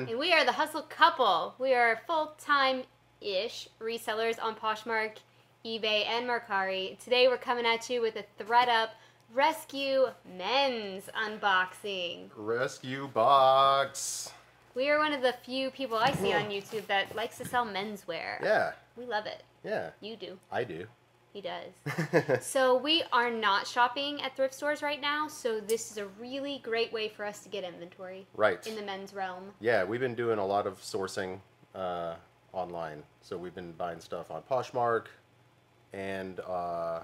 and we are the Hustle Couple. We are full time ish resellers on Poshmark, eBay, and Mercari. Today we're coming at you with a ThredUp Rescue Men's unboxing. Rescue box. We are one of the few people I see on YouTube that likes to sell menswear. Yeah, We love it. yeah, You do. I do. He does. So we are not shopping at thrift stores right now, so this is a really great way for us to get inventory right. in the men's realm. Yeah, we've been doing a lot of sourcing uh, online. So we've been buying stuff on Poshmark and uh,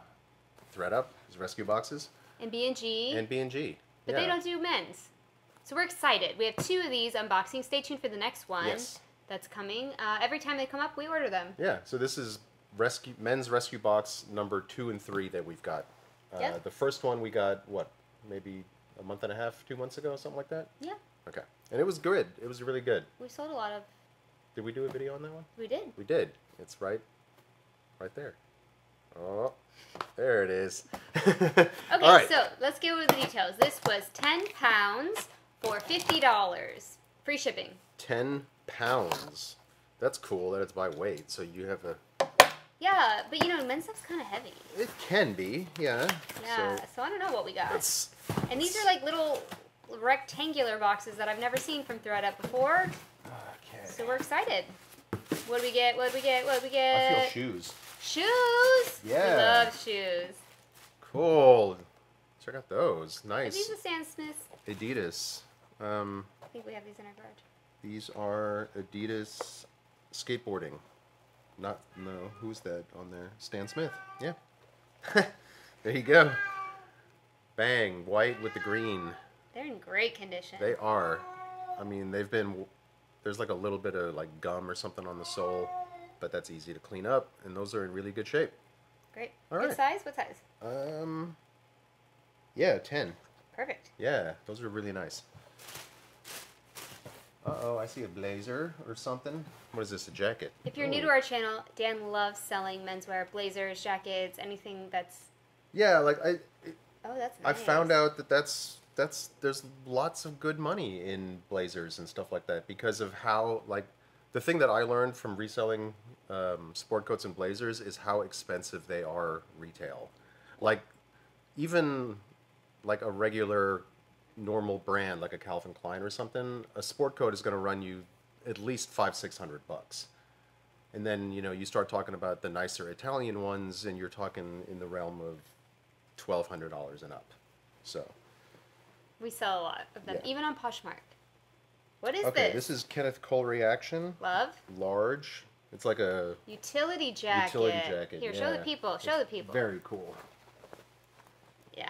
ThredUp, is rescue boxes, And B&G. and B&G. But yeah. they don't do men's. So we're excited. We have two of these unboxing. Stay tuned for the next one Yes. that's coming. Uh, every time they come up, we order them. Yeah, so this is rescue men's rescue box number two and three that we've got. Uh, Yep. The first one we got what, maybe a month and a half, two months ago, something like that. Yeah, Okay, and it was good. It was really good. we sold a lot of. Did we do a video on that one? We did. We did. It's right, right there. Oh, there it is. Okay, right. so let's get over the details. This was ten pounds for fifty dollars, free shipping. ten pounds. That's cool that it's by weight. So you have a. Yeah, but you know, men's stuff's kind of heavy. It can be, yeah. Yeah, So so I don't know what we got. And these are like little rectangular boxes that I've never seen from ThredUp before. okay. So we're excited. What do we get? What do we get? What do we get? I feel shoes. Shoes. We Yeah. love shoes. Cool. Check out those. Are Nice. these the Stan Smiths? Adidas. Um, I think we have these in our garage. these are Adidas skateboarding. Not no. Who's that on there? Stan Smith. Yeah. there you go. Bang! White with the green. They're in great condition. They are. I mean, they've been. There's like a little bit of like gum or something on the sole, but that's easy to clean up, and those are in really good shape. great. All right. Good size? What size? Um. Yeah, ten. Perfect. Yeah, those are really nice. Uh oh, I see a blazer or something. What is this? A jacket? If you're new to our channel, Dan loves selling menswear, blazers, jackets, anything that's. Yeah, like I, Oh, that's nice. I found out that that's that's there's lots of good money in blazers and stuff like that because of how like the thing that I learned from reselling um, sport coats and blazers is how expensive they are retail. Like even like a regular normal brand like a Calvin Klein or something, a sport coat is going to run you at least five six hundred bucks. And then you know you start talking about the nicer Italian ones, and you're talking in the realm of twelve hundred dollars and up. So We sell a lot of them, Yeah. even on Poshmark. What is okay, this? this is Kenneth Cole Reaction, Love? large. It's like a Utility jacket. utility jacket. Here, show the people. Show It's the people. Very cool. Yeah.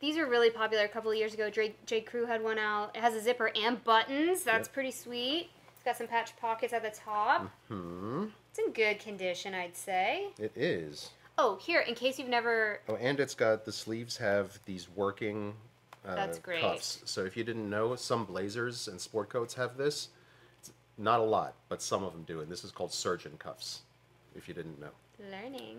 These were really popular a couple of years ago. J. J. Crew had one out. It has a zipper and buttons. That's Yep. pretty sweet. It's got some patch pockets at the top. Hmm. It's in good condition, I'd say. It is. Oh, here, in case you've never. Oh, and it's got the sleeves have these working uh, That's great. cuffs. So if you didn't know, some blazers and sport coats have this. It's not a lot, but some of them do, and this is called surgeon cuffs. If you didn't know. Learning.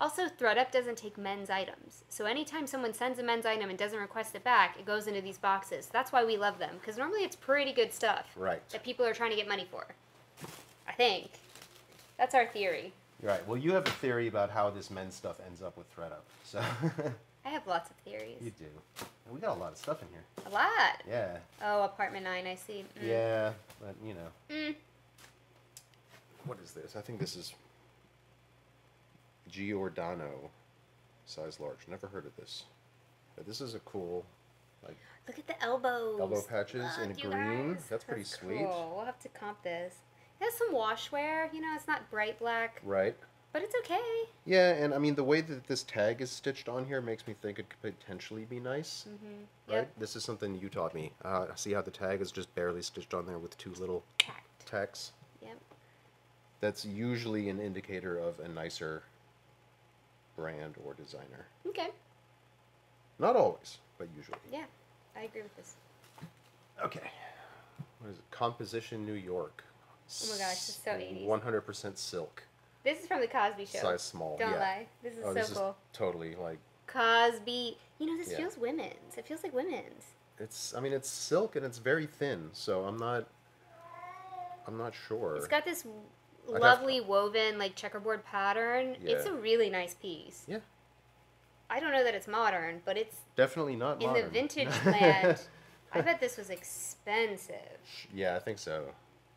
Also, ThredUp doesn't take men's items. So anytime someone sends a men's item and doesn't request it back, it goes into these boxes. That's why we love them, because normally it's pretty good stuff Right. that people are trying to get money for. I think. That's our theory. Right. Well, you have a theory about how this men's stuff ends up with ThredUp. So I have lots of theories. you do. We got a lot of stuff in here. A lot. Yeah. Oh, apartment nine, I see. Mm. Yeah, but you know. Mm. What is this? I think this is Giordano, size large. Never heard of this. But this is a cool, like Look at the elbows. elbow patches in Look, you green. guys. That's pretty sweet. Cool. We'll have to comp this. It has some wash wear. You know, it's not bright black, Right. but it's okay. Yeah, and I mean the way that this tag is stitched on here makes me think it could potentially be nice. Mm-hmm. Right. Yep. This is something you taught me. Uh, see how the tag is just barely stitched on there with two little Tacked. tacks. Yep. That's usually an indicator of a nicer brand or designer. Okay. Not always, but usually. Yeah, I agree with this. Okay. What is it? Composition New York. Oh my gosh, this is so 80s. One hundred percent silk. This is from the Cosby Show. Size small. Don't yeah. lie. This is Oh, so this cool. is totally like Cosby. You know, this Yeah. feels women's. It feels like women's. it's. I mean, it's silk and it's very thin, so I'm not. I'm not sure. It's got this I'd lovely woven like checkerboard pattern. Yeah. It's a really nice piece. Yeah. I don't know that it's modern, but it's Definitely not in modern. the vintage land. I bet this was expensive. yeah, I think so.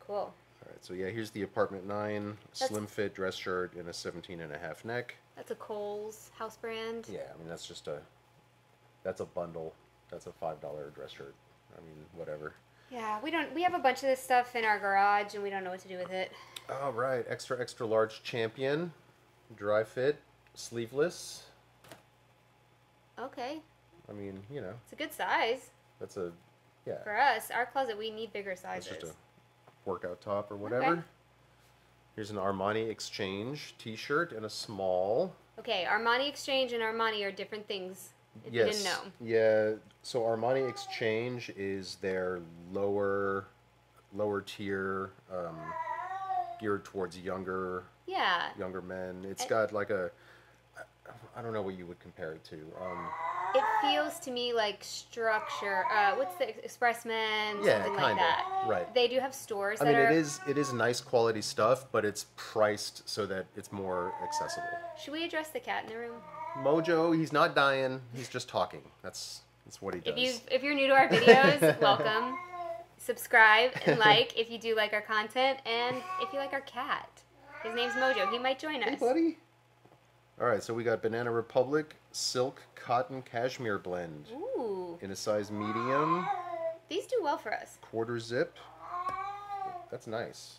Cool. All right, so yeah, here's the apartment nine, That's- slim fit dress shirt in a 17 and a half neck. That's a Kohl's house brand. Yeah, I mean that's just a, that's a bundle. That's a five dollar dress shirt. I mean whatever. Yeah, we don't. We have a bunch of this stuff in our garage, and we don't know what to do with it. All right, extra extra large champion, dry fit, sleeveless. Okay, I mean you know it's a good size that's a, yeah, for us. Our closet, we need bigger that's sizes. just a workout top or whatever. Here's an Armani Exchange T-shirt in a small. Okay, Armani Exchange and Armani are different things. If you didn't know. Yeah. So Armani Exchange is their lower, lower tier, um, geared towards younger, Yeah, younger men. It's I- got like a, I- don't know what you would compare it to. Um, it feels to me like structure. Uh, what's the Expressman? yeah, something kind like that. of. Right. They do have stores I mean, are. it is it is nice quality stuff, but it's priced so that it's more accessible. Should we address the cat in the room? Mojo, he's not dying. He's just talking. That's that's what he does. If you if you're new to our videos, welcome. Subscribe and like if you do like our content, and if you like our cat. His name's Mojo. He might join us. Hey, buddy. All right, so we got Banana Republic Silk Cotton Cashmere Blend Ooh, in a size medium, these do well for us. quarter zip. That's nice.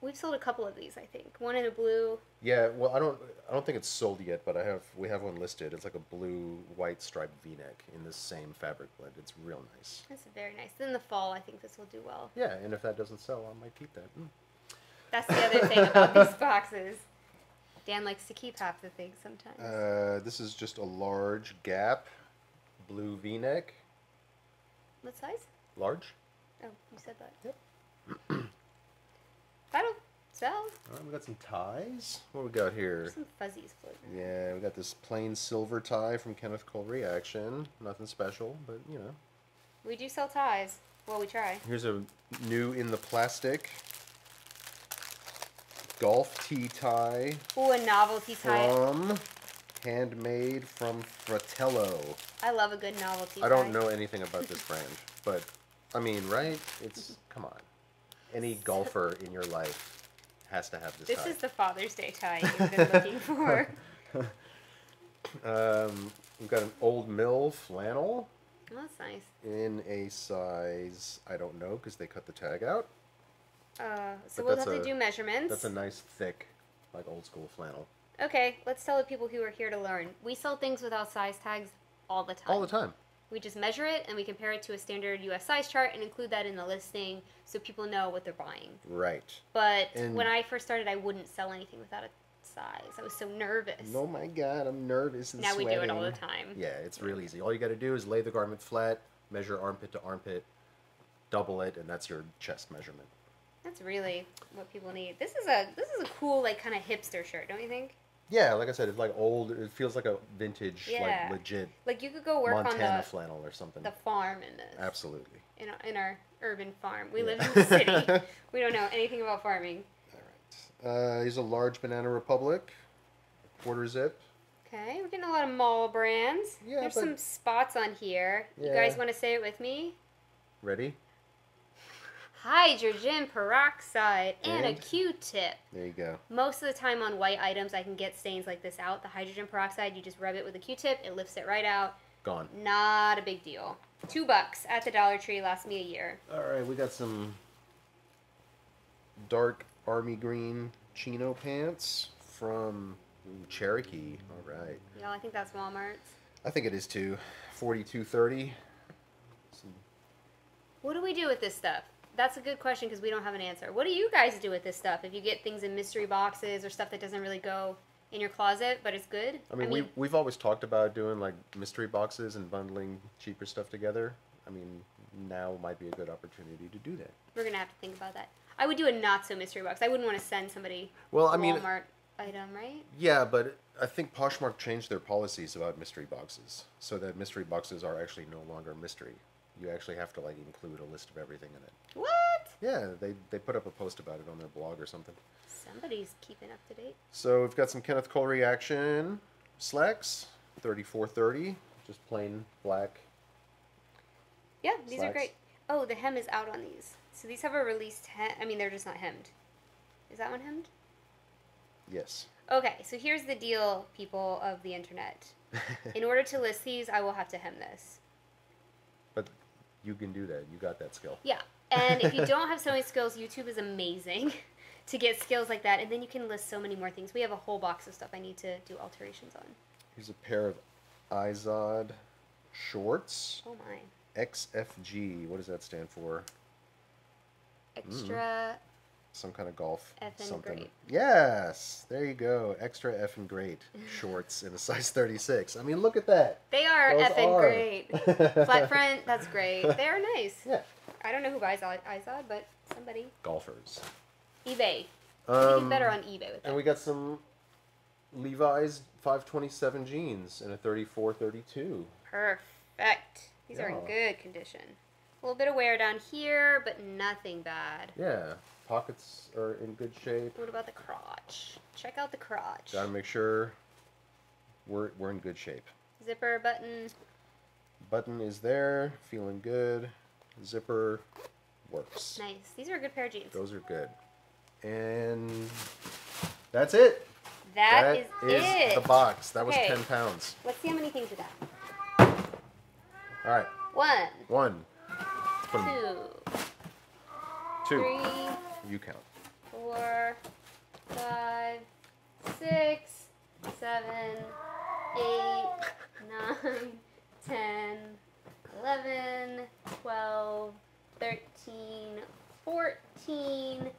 We've sold a couple of these, I think. One in a blue. Yeah, well, I don't, I don't think it's sold yet, but I have, we have one listed. It's like a blue white striped V-neck in this same fabric blend. It's real nice. That's very nice. In the fall, I think this will do well. Yeah, and if that doesn't sell, I might keep that. Mm. That's the other thing about these boxes. Dan likes to keep half the things sometimes. Uh, this is just a large Gap blue V-neck. what size? Large. Oh, you said that. Yep. That'll sell. All right, we got some ties. What we got here? There's some fuzzies floating. Yeah, we got this plain silver tie from Kenneth Cole Reaction. Nothing special, but you know. We do sell ties. Well, we try. Here's a new in the plastic golf tee tie Ooh, a novelty tie. from handmade from Fratello. I love a good novelty tie. I don't tie. know anything about this brand, but I mean, right? It's come on. Any golfer in your life has to have this, This tie. is the Father's Day tie you've been looking for. Um, we've got an old mill flannel. Oh, that's nice. in a size I don't know because they cut the tag out. Uh, so we'll have to do measurements. That's a nice thick, like old school flannel. Okay, let's tell the people who are here to learn. We sell things without size tags all the time. All the time. We just measure it and we compare it to a standard US size chart and include that in the listing so people know what they're buying. Right. But And- when I first started, I wouldn't sell anything without a size. I was so nervous. Oh my god, I'm nervous and now we do it all the time. Yeah, it's real easy. All you got to do is lay the garment flat, measure armpit to armpit, double it, and that's your chest measurement. That's really what people need. This is a this is a cool like kind of hipster shirt, don't you think? Yeah, like I said, it's like old. It feels like a vintage, Yeah. like legit Like you could go work Montana on the flannel or something. the farm in this. Absolutely. In our, in our urban farm. We Yeah. live in the city. we don't know anything about farming. All right. Uh, here's a large Banana Republic, quarter zip. Okay, we're getting a lot of mall brands. Yeah, There's some spots on here. You guys want to say it with me? Ready? Hydrogen peroxide and, a And? Q-tip. There you go. Most of the time on white items, I can get stains like this out. The hydrogen peroxide, you just rub it with a Q-tip, it lifts it right out. Gone. Not a big deal. Two bucks at the Dollar Tree lasts me a year. All right, we got some dark army green chino pants from Cherokee. All right. Yeah, I think that's Walmart's. I think it is too. Forty-two thirty. What do we do with this stuff? That's a good question because we don't have an answer. What do you guys do with this stuff? If you get things in mystery boxes or stuff that doesn't really go in your closet, but it's good. I mean, we we've always talked about doing like mystery boxes and bundling cheaper stuff together. I mean, now might be a good opportunity to do that. we're gonna have to think about that. I would do a not so mystery box. I wouldn't want to send somebody Well, I mean, Walmart item, right? yeah, but I think Poshmark changed their policies about mystery boxes so that mystery boxes are actually no longer mystery. You actually have to like include a list of everything in it. What? Yeah, they they put up a post about it on their blog or something. Somebody's keeping up to date. So we've got some Kenneth Cole reaction slacks, thirty four thirty, just plain black. Yeah, these are great. Oh, the hem is out on these. So these have a released hem. I mean, they're just not hemmed. Is that one hemmed? Yes. Okay, so here's the deal, people of the internet. In order to list these, I will have to hem this. You can do that. You got that skill. Yeah, and if you don't have sewing skills, YouTube is amazing to get skills like that, and then you can list so many more things. We have a whole box of stuff I need to do alterations on. Here's a pair of Izod shorts. Oh my. XFG. What does that stand for? Extra. Some kind of golf Effing something. great. Yes, there you go. Extra effing great shorts in a size 36. I mean, look at that. They are Those effing are. great. Flat front, that's great. They are nice. Yeah. I don't know who buys Izod, but somebody. Golfers. eBay. Um, better on eBay with that. and we got some Levi's 527 jeans in a 34 32. Perfect. These are in good condition. A little bit of wear down here, but nothing bad. Yeah. Pockets are in good shape. What about the crotch? Check out the crotch. Gotta make sure we're, we're in good shape. Zipper button. Button is there, feeling good. Zipper works. Nice. These are a good pair of jeans. Those are good. And that's it. that is, it. the box. That was Okay. 10 pounds. Let's see how many things we got. All right. One, One. Two, two. three, You count. four, five, six, seven, eight, nine, ten, eleven, twelve, thirteen, fourteen,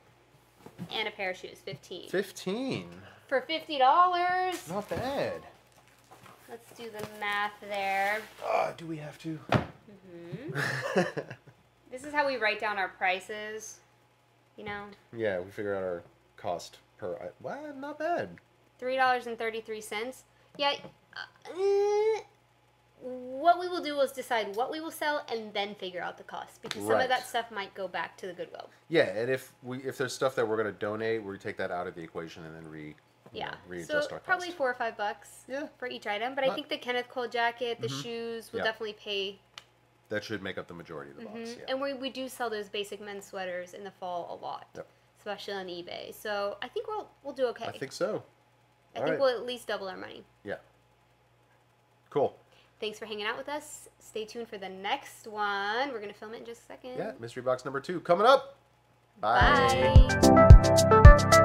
and a pair of shoes. Fifteen. 15. For fifty dollars. Not bad. Let's do the math there. Uh, do we have to? hmm This is how we write down our prices. You know, yeah, we figure out our cost per. i- Well, not bad. three dollars and thirty three cents. Yeah. Uh, what we will do is decide what we will sell and then figure out the cost because some Right. of that stuff might go back to the Goodwill. Yeah, and if we if there's stuff that we're gonna donate, we take that out of the equation and then re you Yeah. know, readjust so our probably four or five bucks Yeah, for each item. But I Not- think the Kenneth Cole jacket, the Mhm. shoes will Yeah. definitely pay. That should make up the majority of the box. Mhm. Yeah. And we, we do sell those basic men's sweaters in the fall a lot, Yep. especially on eBay. So I think we'll we'll do okay. I think so. I All think right. we'll at least double our money. Yeah. Cool. Thanks for hanging out with us. Stay tuned for the next one. We're gonna film it in just a second. Yeah, mystery box number two coming up. Bye.